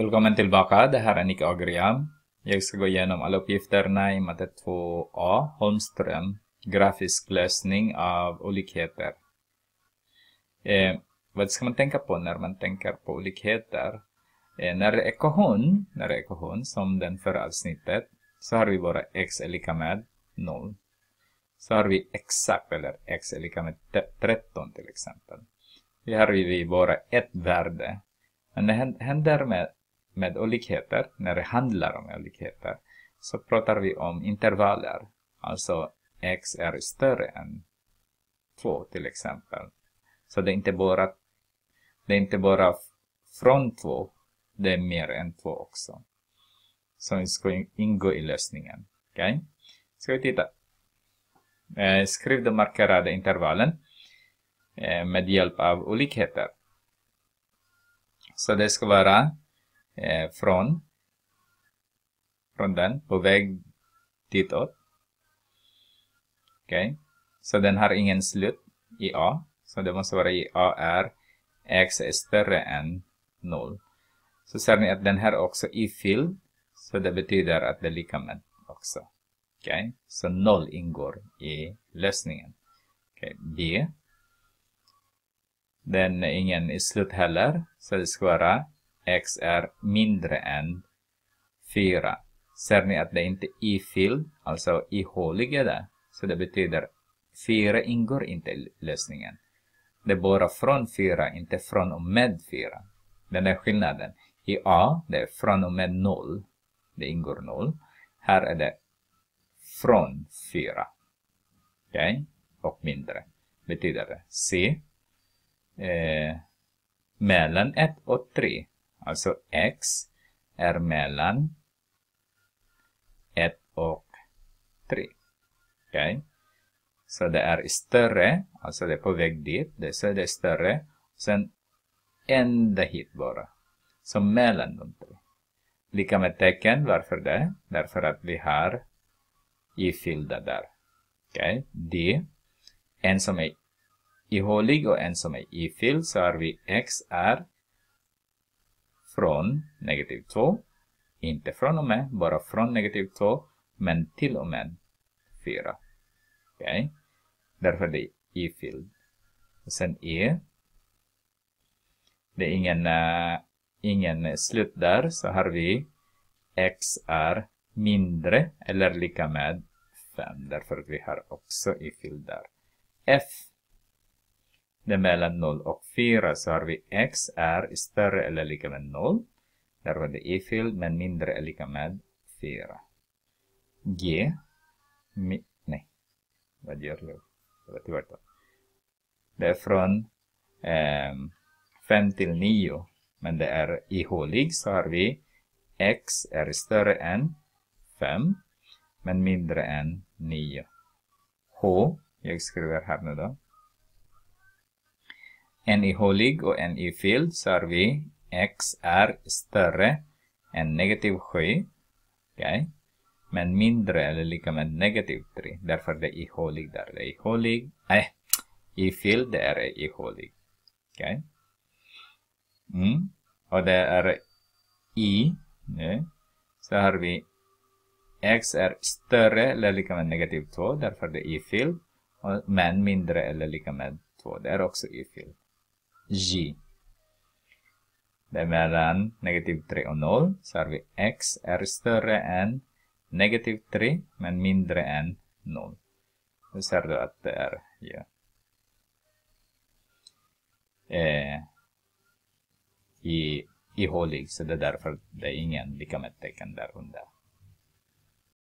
Välkommen tillbaka, det här är Nick Agriam. Jag ska gå igenom alla uppgifterna i matte 2a, Holmström, grafisk lösning av olikheter. Eh, vad ska man tänka på när man tänker på olikheter? Eh, när det är ekvation, när det är ekvation, som den förra avsnittet, så har vi bara x är lika med 0. Så har vi exakt, eller x är lika med 13 till exempel. Vi har vi bara ett värde. Men det händer med med olikheter, när det handlar om olikheter, så pratar vi om intervaller. Alltså x är större än 2 till exempel. Så det är inte bara, det är inte bara från 2, det är mer än 2 också. Som ska ingå i lösningen. Okej? Okay? Ska vi titta. Eh, skriv de markerade intervallen eh, med hjälp av olikheter. Så det ska vara eh, från, från den på väg ditåt. Okej, okay. så den har ingen slut i A. Så det måste vara i A är x är större än 0. Så ser ni att den här också är fylld. Så det betyder att det är lika med också. Okej, okay. så 0 ingår i lösningen. Okay. B. Den är ingen i slut heller. Så det ska vara x är mindre än 4. Ser ni att det inte är ifylld, alltså ihålig är det. Så det betyder 4 ingår inte i lösningen. Det är bara från 4, inte från och med 4. Den är skillnaden. I A, det är från och med 0. Det ingår 0. Här är det från 4. Okej? Okay? Och mindre. Betyder det. C. Eh, mellan 1 och 3. Alltså x är mellan 1 och 3. Okej? Okay? Så det är större, alltså det är på väg dit, det, så det är större. Sen ända hit bara. Så mellan de tre. Lika med tecken, varför det? Därför att vi har ifyllda där. Okej, okay? D. En som är ihålig och en som är ifylld, så har vi x är från negativ 2. Inte från och med, bara från negativ 2. Men till och med 4. Okej? Okay? Därför det är ifylld. Och sen E. Det är ingen, uh, ingen slut där, så har vi x är mindre eller lika med 5. Därför att vi har också i fylld där. F det är mellan 0 och 4 så har vi x är större eller lika med 0. Där var det ifylld men mindre eller lika med 4. G. Mi, nej. Vad gör du? Det var tvärtom. Det är från eh, 5 till 9. Men det är ihålig så har vi x är större än 5 men mindre än 9. H. Jag skriver här nu då en ihålig och en i fylld så har vi x är större än negativ 7. Okay. Men mindre eller lika med negativ 3. Därför det är ihålig där. Det är ihålig. Nej, ifylld det är ihålig. Okay. Mm. Och det är i. Nu. Så har vi x är större eller lika med negativ 2. Därför det är ifylld. Men mindre eller lika med 2. Det är också ifylld. J. Det är mellan negativ 3 och 0 så har vi x är större än negativ 3 men mindre än 0. Då ser du att det är ja. eh, i, ihålig så det är därför det är ingen lika med tecken där under.